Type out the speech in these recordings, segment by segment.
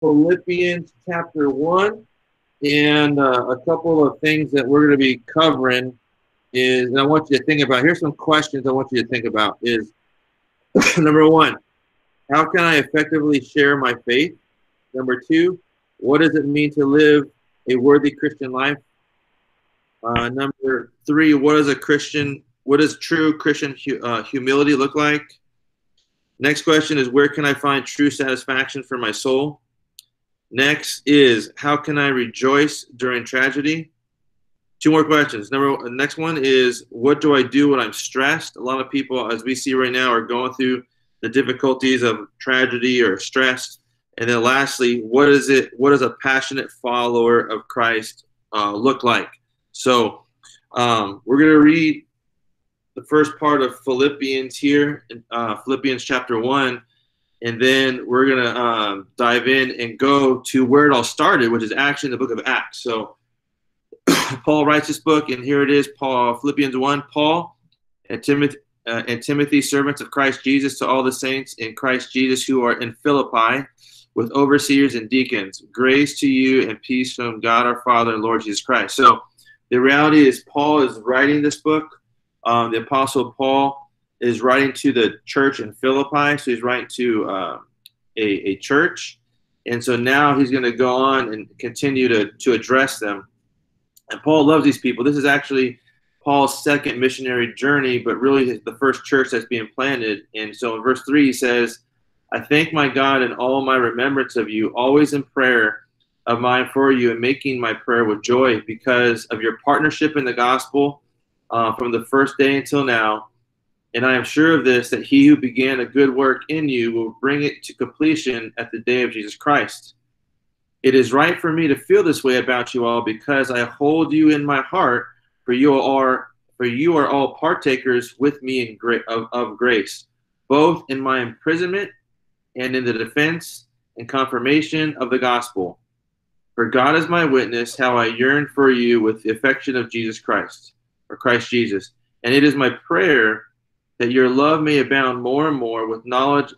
Philippians chapter 1. And uh, a couple of things that we're going to be covering is, and I want you to think about, here's some questions I want you to think about is number one, how can I effectively share my faith? Number two, what does it mean to live a worthy Christian life? Uh, number three, what does a Christian, what does true Christian uh, humility look like? Next question is, where can I find true satisfaction for my soul? Next is, how can I rejoice during tragedy? Two more questions. Number next one is, what do I do when I'm stressed? A lot of people, as we see right now, are going through the difficulties of tragedy or stress. And then lastly, what is it? What does a passionate follower of Christ uh, look like? So um, we're going to read the first part of Philippians here, uh, Philippians chapter one, and then we're going to um, dive in and go to where it all started, which is actually in the book of Acts. So Paul writes this book, and here it is, Paul Philippians one, Paul and Timothy. Uh, and Timothy, servants of Christ Jesus, to all the saints in Christ Jesus who are in Philippi, with overseers and deacons. Grace to you and peace from God our Father and Lord Jesus Christ. So, the reality is Paul is writing this book. Um, the Apostle Paul is writing to the church in Philippi. So he's writing to uh, a, a church. And so now he's going to go on and continue to, to address them. And Paul loves these people. This is actually Paul's second missionary journey, but really the first church that's being planted. And so in verse 3, he says, I thank my God in all my remembrance of you, always in prayer of mine for you and making my prayer with joy because of your partnership in the gospel uh, from the first day until now. And I am sure of this that he who began a good work in you will bring it to completion at the day of Jesus Christ. It is right for me to feel this way about you all because I hold you in my heart, for you are for you are all partakers with me in gra- of, of grace, both in my imprisonment and in the defense and confirmation of the gospel. For God is my witness how I yearn for you with the affection of Jesus Christ, or Christ Jesus. And it is my prayer that your love may abound more and more with knowledge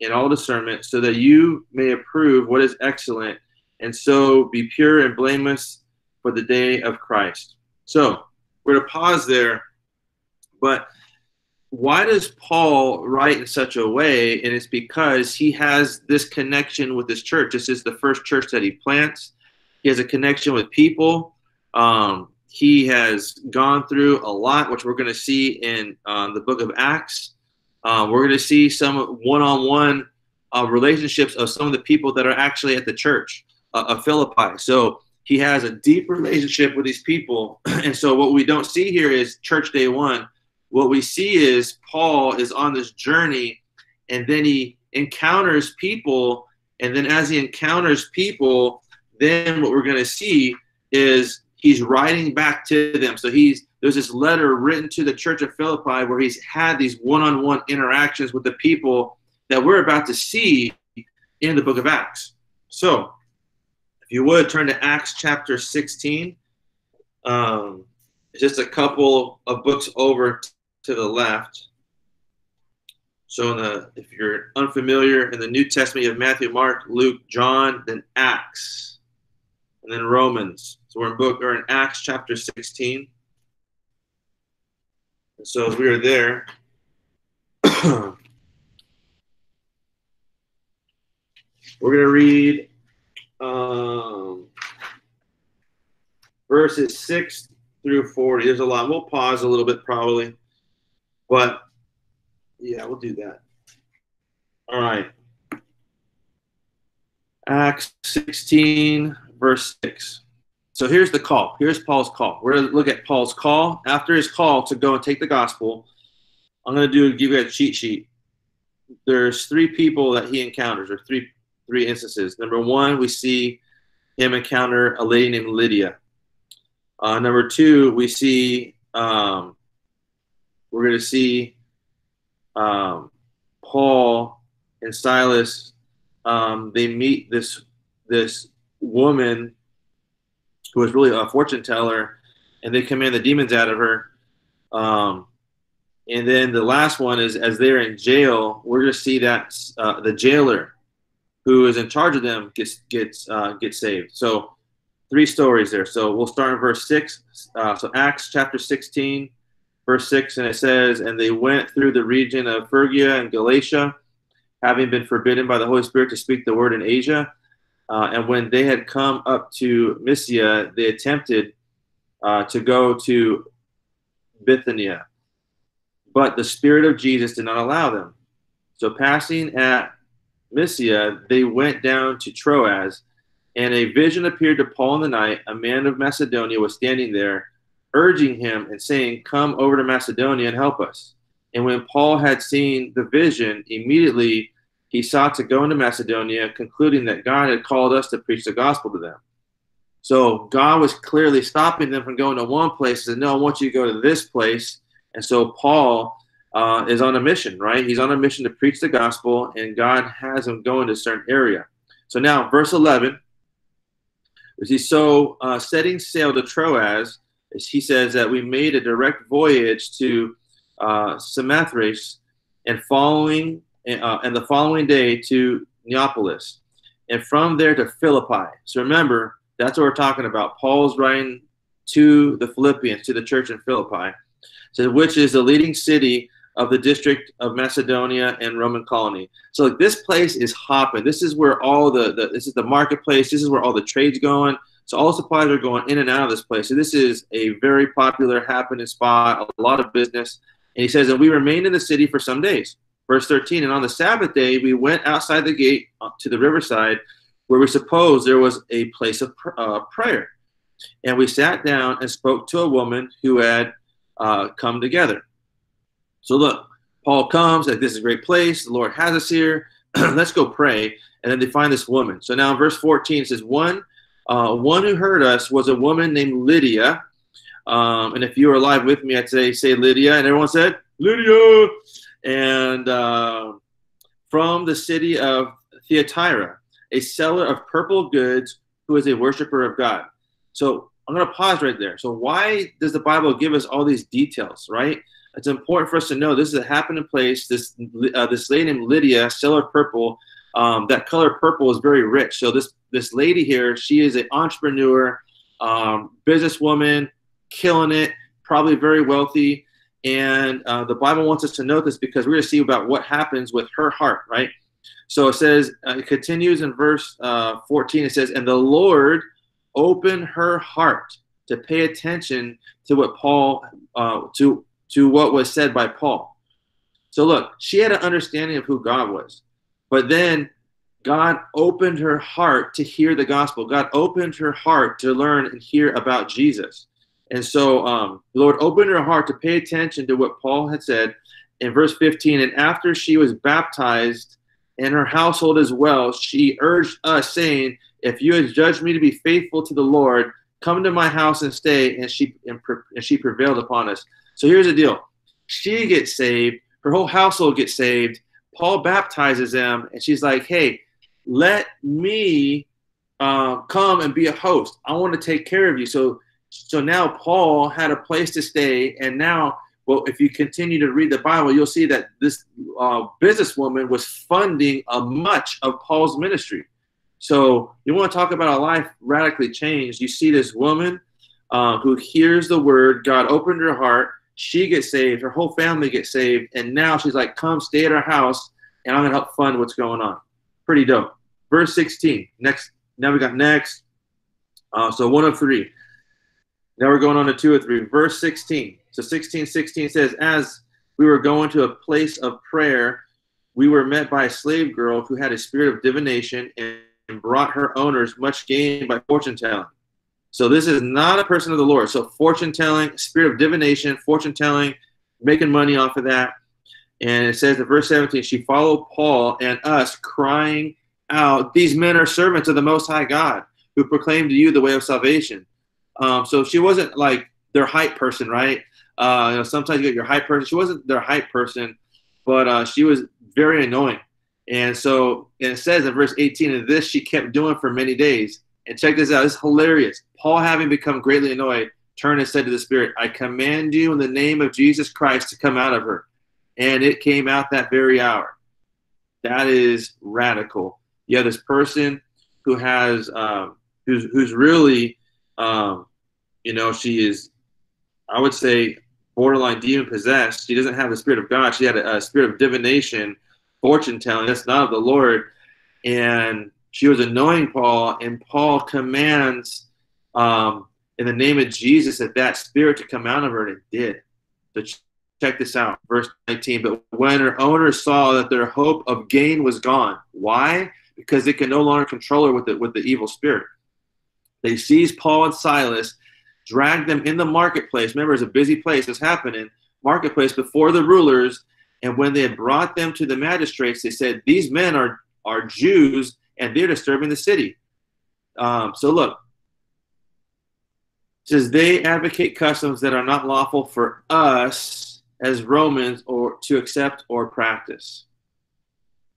and all discernment, so that you may approve what is excellent, and so be pure and blameless for the day of Christ. So we're to pause there. But why does Paul write in such a way? And it's because he has this connection with this church. This is the first church that he plants. He has a connection with people. Um, he has gone through a lot, which we're going to see in uh, the book of Acts. Uh, we're going to see some one-on-one uh, relationships of some of the people that are actually at the church uh, of Philippi. So he has a deep relationship with these people. and so what we don't see here is church day one. What we see is Paul is on this journey and then he encounters people. And then as he encounters people, then what we're going to see is he's writing back to them. So he's there's this letter written to the church of Philippi where he's had these one-on-one interactions with the people that we're about to see in the book of Acts. So if you would turn to Acts chapter 16, um, just a couple of books over to the left. So, the, if you're unfamiliar in the New Testament, you have Matthew, Mark, Luke, John, then Acts, and then Romans. So we're in book or in Acts chapter 16. And so as we are there, we're going to read um, verses 6 through 40. There's a lot. We'll pause a little bit probably. But yeah, we'll do that. All right. Acts 16, verse 6. So here's the call. Here's Paul's call. We're going to look at Paul's call. After his call to go and take the gospel, I'm going to do give you a cheat sheet. There's three people that he encounters, or three three instances. Number one, we see him encounter a lady named Lydia. Uh, number two, we see um, we're going to see um, Paul and Silas. Um, they meet this this woman who was really a fortune teller, and they command the demons out of her. Um, and then the last one is as they're in jail, we're going to see that uh, the jailer who is in charge of them, gets gets uh, gets saved. So three stories there. So we'll start in verse six. Uh, so Acts chapter sixteen, verse six, and it says, "And they went through the region of Phrygia and Galatia, having been forbidden by the Holy Spirit to speak the word in Asia." Uh, and when they had come up to Mysia, they attempted uh, to go to Bithynia, but the Spirit of Jesus did not allow them. So passing at Mysia, they went down to Troas, and a vision appeared to Paul in the night. A man of Macedonia was standing there, urging him and saying, Come over to Macedonia and help us. And when Paul had seen the vision, immediately he sought to go into Macedonia, concluding that God had called us to preach the gospel to them. So God was clearly stopping them from going to one place and said, No, I want you to go to this place. And so Paul uh, is on a mission, right? He's on a mission to preach the gospel, and God has him going to a certain area. So now, verse 11, he so uh, setting sail to Troas, he says that we made a direct voyage to uh, Samothrace, and following uh, and the following day to Neapolis, and from there to Philippi. So remember, that's what we're talking about. Paul's writing to the Philippians, to the church in Philippi, so which is the leading city of the district of Macedonia and Roman colony. So like, this place is hopping. This is where all the, the this is the marketplace. This is where all the trades going. So all supplies are going in and out of this place. So this is a very popular happening spot, a lot of business. And he says, and we remained in the city for some days. Verse 13, and on the Sabbath day, we went outside the gate to the riverside where we supposed there was a place of uh, prayer. And we sat down and spoke to a woman who had uh, come together. So look, Paul comes, like this is a great place. The Lord has us here. Let's go pray. And then they find this woman. So now in verse 14 it says, one, uh, one who heard us was a woman named Lydia. Um, and if you were alive with me, I'd say, say Lydia. And everyone said, Lydia. And uh, from the city of Thyatira a seller of purple goods who is a worshiper of God. So I'm going to pause right there. So why does the Bible give us all these details, right? It's important for us to know this is a happening place. This uh, this lady named Lydia, seller of purple. Um, that color purple is very rich. So this this lady here, she is an entrepreneur, um, businesswoman, killing it, probably very wealthy. And uh, the Bible wants us to know this because we're going to see about what happens with her heart, right? So it says, uh, it continues in verse uh, 14. It says, And the Lord opened her heart to pay attention to what Paul, uh, to, to what was said by Paul. So look, she had an understanding of who God was. But then God opened her heart to hear the gospel. God opened her heart to learn and hear about Jesus. And so, um, Lord opened her heart to pay attention to what Paul had said in verse 15. And after she was baptized, and her household as well, she urged us, saying, If you have judged me to be faithful to the Lord, come to my house and stay. And she and, and she prevailed upon us. So here's the deal: she gets saved, her whole household gets saved. Paul baptizes them, and she's like, "Hey, let me uh, come and be a host. I want to take care of you." So, so now Paul had a place to stay, and now well, if you continue to read the Bible, you'll see that this uh, businesswoman was funding a much of Paul's ministry. So you want to talk about a life radically changed. You see this woman uh, who hears the word, God opened her heart, she gets saved, her whole family gets saved, and now she's like, come stay at our house, and I'm to help fund what's going on. Pretty dope. Verse 16. Next, now we got next. Uh, so one of three. Now we're going on to two or three. Verse 16. So 16, 16 says, As we were going to a place of prayer, we were met by a slave girl who had a spirit of divination and brought her owners much gain by fortune telling. So this is not a person of the Lord. So fortune telling, spirit of divination, fortune telling, making money off of that. And it says in verse 17, she followed Paul and us, crying out, These men are servants of the Most High God, who proclaim to you the way of salvation. Um, so she wasn't like their hype person, right? Uh, you know, sometimes you get your hype person. She wasn't their hype person, but uh, she was very annoying. And so and it says in verse 18, and this she kept doing for many days. And check this out, it's hilarious. Paul, having become greatly annoyed, turned and said to the Spirit, I command you in the name of Jesus Christ to come out of her. And it came out that very hour. That is radical. You have this person who has um, who's who's really um, you know she is I would say borderline demon possessed. She doesn't have the spirit of God. She had a, a spirit of divination, fortune telling. That's not of the Lord. And she was annoying Paul, and Paul commands um, in the name of Jesus that that spirit to come out of her, and it did. So check this out, verse 19. But when her owners saw that their hope of gain was gone, why? Because they can no longer control her with the, with the evil spirit. They seized Paul and Silas, dragged them in the marketplace. Remember, it's a busy place. It's happening. Marketplace before the rulers. And when they had brought them to the magistrates, they said, These men are, are Jews and they're disturbing the city. Um, so look, says they advocate customs that are not lawful for us as Romans or to accept or practice.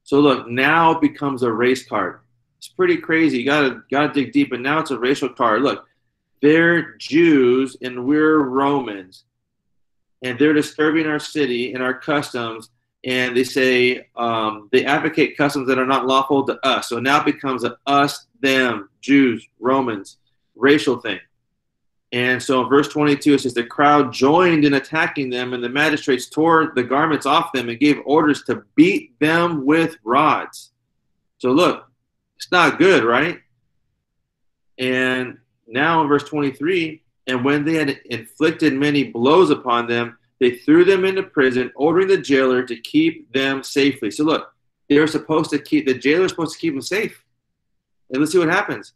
So look, now it becomes a race card. It's pretty crazy. You gotta gotta dig deep, and now it's a racial card. Look, they're Jews and we're Romans, and they're disturbing our city and our customs. And they say um, they advocate customs that are not lawful to us. So now it becomes a us, them, Jews, Romans, racial thing. And so in verse 22, it says, The crowd joined in attacking them, and the magistrates tore the garments off them and gave orders to beat them with rods. So look, it's not good, right? And now in verse 23, and when they had inflicted many blows upon them, they threw them into prison, ordering the jailer to keep them safely. So look, they were supposed to keep, the jailer supposed to keep them safe. And let's see what happens.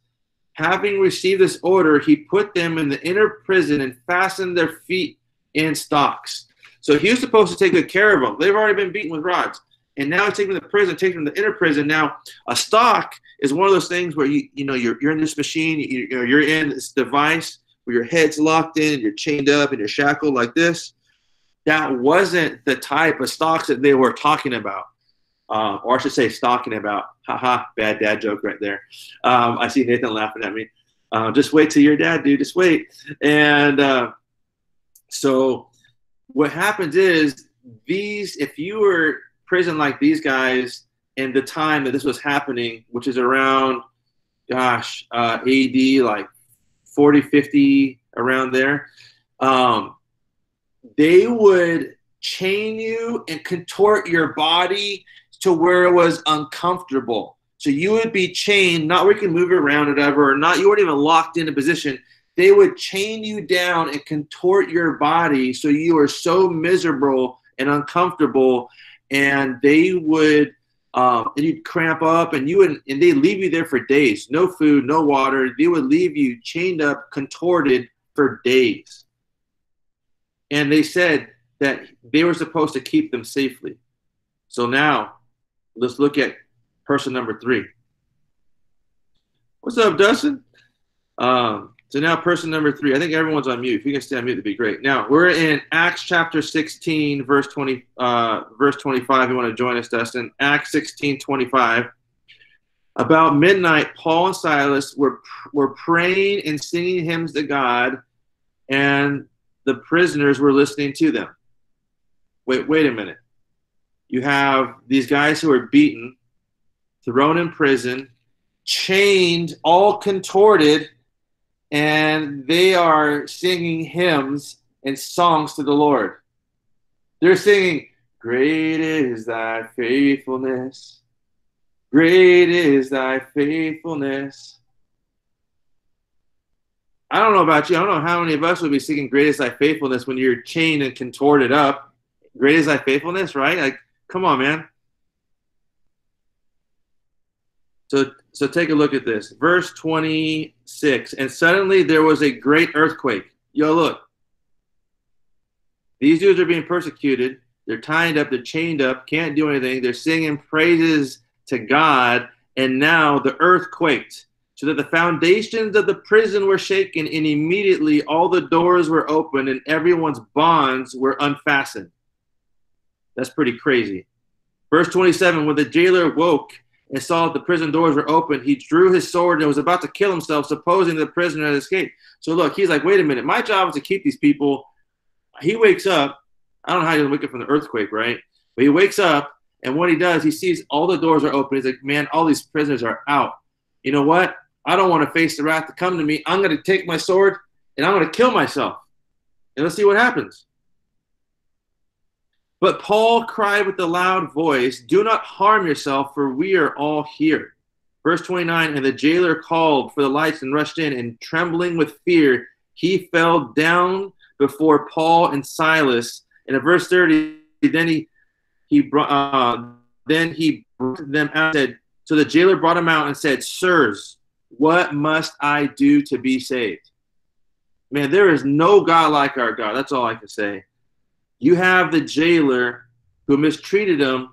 Having received this order, he put them in the inner prison and fastened their feet in stocks. So he was supposed to take good care of them. They've already been beaten with rods. And now he's taking them to prison, taking them to the inner prison. Now, a stock is one of those things where you, you know, you're, you're in this machine, you, you know, you're in this device where your head's locked in and you're chained up and you're shackled like this. That wasn't the type of stocks that they were talking about uh, or I should say, stalking about. Haha, bad dad joke right there. Um, I see Nathan laughing at me. Uh, just wait till your dad, dude. Just wait. And uh, so, what happens is these, if you were prison like these guys in the time that this was happening, which is around, gosh, uh, AD like 40, 50, around there, um, they would chain you and contort your body to where it was uncomfortable. So you would be chained, not where you can move around or whatever, or not you weren't even locked in a position. They would chain you down and contort your body so you are so miserable and uncomfortable, and they would um, and you'd cramp up and you would and they leave you there for days. No food, no water. They would leave you chained up, contorted for days. And they said that they were supposed to keep them safely. So now let's look at person number three. What's up, Dustin? Um, so now person number three. I think everyone's on mute. If you can stay on mute, that'd be great. Now we're in Acts chapter 16, verse 20, uh, verse 25. You want to join us, Dustin? Acts 16, 25. About midnight, Paul and Silas were were praying and singing hymns to God, and the prisoners were listening to them. Wait, wait a minute you have these guys who are beaten, thrown in prison, chained, all contorted, and they are singing hymns and songs to the Lord. They're singing, Great is thy faithfulness. Great is thy faithfulness. I don't know about you. I don't know how many of us would be singing Great is thy faithfulness when you're chained and contorted up. Great is thy faithfulness, right? Like Come on, man. So, so take a look at this. Verse 26. And suddenly there was a great earthquake. Yo, look. These dudes are being persecuted. They're tied up. They're chained up. Can't do anything. They're singing praises to God. And now the earth quaked so that the foundations of the prison were shaken, and immediately all the doors were open and everyone's bonds were unfastened. That's pretty crazy. Verse 27 When the jailer woke and saw that the prison doors were open, he drew his sword and was about to kill himself, supposing the prisoner had escaped. So look, he's like, wait a minute, my job is to keep these people. He wakes up. I don't know how he wake up from the earthquake, right? But he wakes up, And what he does, he sees all the doors are open. He's like, man, all these prisoners are out. You know what? I don't want to face the wrath to come to me. I'm going to take my sword and I'm going to kill myself. And let's see what happens. But Paul cried with a loud voice, Do not harm yourself, for we are all here. Verse 29 And the jailer called for the lights and rushed in, and trembling with fear, he fell down before Paul and Silas. And in verse 30, then he he brought uh, then he brought them out and said so the jailer brought him out and said sirs what must i do to be saved man there is no god like our god that's all i can say you have the jailer who mistreated him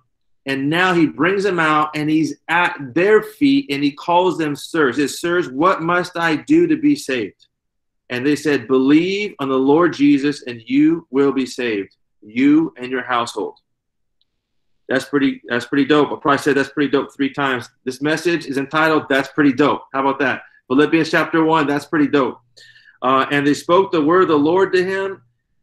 and now he brings them out and he's at their feet and he calls them sirs he says sirs what must i do to be saved and they said believe on the lord jesus and you will be saved you and your household that's pretty. That's pretty dope. I probably said that's pretty dope three times. This message is entitled "That's Pretty Dope." How about that? Philippians chapter one. That's pretty dope. Uh, and they spoke the word of the Lord to him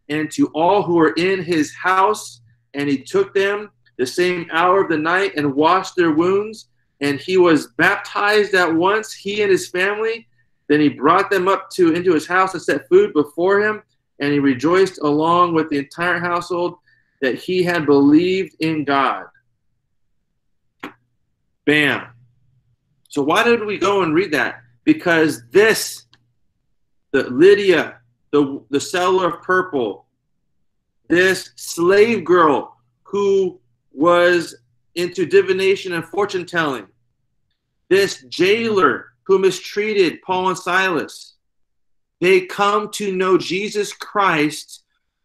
and to all who were in his house. And he took them the same hour of the night and washed their wounds. And he was baptized at once, he and his family. Then he brought them up to into his house and set food before him. And he rejoiced along with the entire household that he had believed in God. Bam. So why did we go and read that? Because this, the Lydia, the, the seller of purple, this slave girl who was into divination and fortune telling, this jailer who mistreated Paul and Silas, they come to know Jesus Christ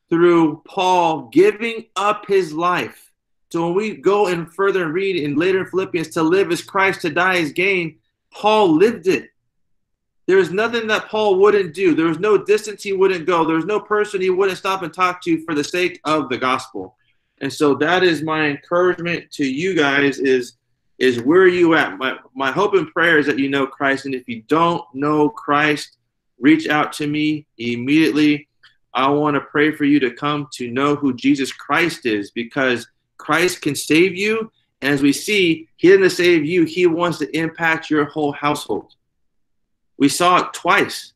through Paul giving up his life. So when we go and further read in later in Philippians, to live is Christ, to die is gain, Paul lived it. There is nothing that Paul wouldn't do. There was no distance he wouldn't go. There was no person he wouldn't stop and talk to for the sake of the gospel. And so that is my encouragement to you guys is is where are you at? My my hope and prayer is that you know Christ. And if you don't know Christ, reach out to me immediately. I want to pray for you to come to know who Jesus Christ is because Christ can save you. And as we see, He didn't save you, He wants to impact your whole household. We saw it twice.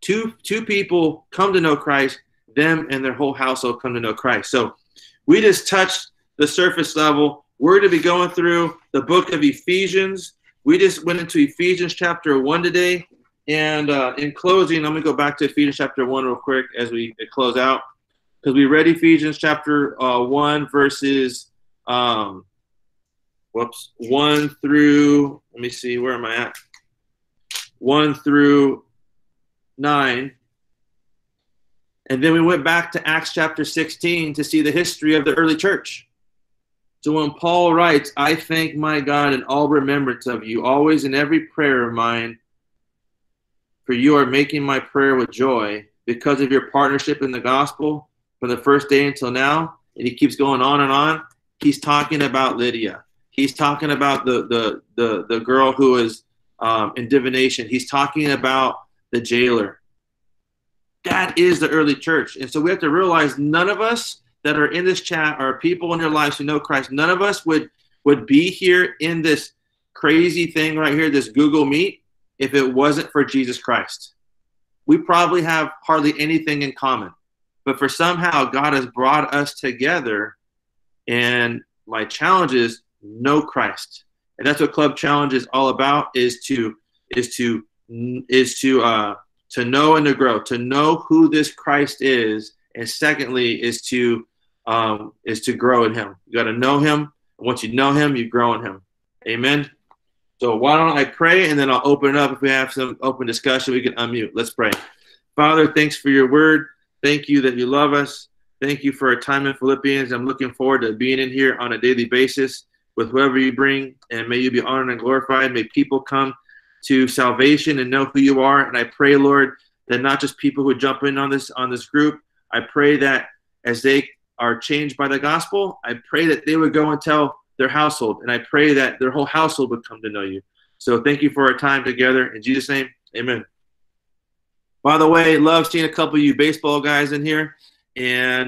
Two, two people come to know Christ, them and their whole household come to know Christ. So we just touched the surface level. We're to be going through the book of Ephesians. We just went into Ephesians chapter 1 today. And uh, in closing, I'm going to go back to Ephesians chapter 1 real quick as we close out. Because we read Ephesians chapter uh, 1, verses, um, whoops, 1 through, let me see, where am I at? 1 through 9. And then we went back to Acts chapter 16 to see the history of the early church. So when Paul writes, I thank my God in all remembrance of you, always in every prayer of mine, for you are making my prayer with joy because of your partnership in the gospel from the first day until now. And he keeps going on and on. He's talking about Lydia. He's talking about the the the, the girl who is um, in divination. He's talking about the jailer. That is the early church. And so we have to realize none of us that are in this chat are people in their lives who know Christ. None of us would would be here in this crazy thing right here, this Google Meet, if it wasn't for Jesus Christ. We probably have hardly anything in common. But for somehow God has brought us together and my challenge is know Christ. And that's what Club Challenge is all about is to is to is to uh to know and to grow, to know who this Christ is, and secondly is to um is to grow in him. You got to know him. once you know him, you grow in him. Amen. So why don't I pray and then I'll open it up. If we have some open discussion, we can unmute. Let's pray. Father, thanks for your word. Thank you that you love us. Thank you for our time in Philippians. I'm looking forward to being in here on a daily basis with whoever you bring, and may you be honored and glorified. May people come to salvation and know who you are. And I pray, Lord, that not just people who jump in on this on this group. I pray that as they are changed by the gospel, I pray that they would go and tell their household. And I pray that their whole household would come to know you. So thank you for our time together. In Jesus' name, amen. By the way, love seeing a couple of you baseball guys in here. And